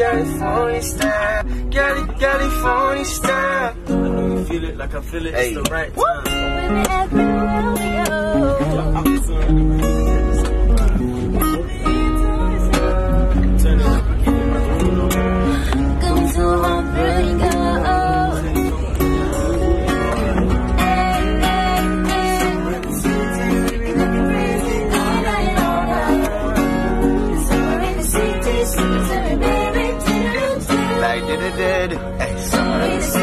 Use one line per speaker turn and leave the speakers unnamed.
California style. Cali, California style. I know you feel it like I feel it.
Hey.
It's the right time.
Wherever
Like did it did. Hey,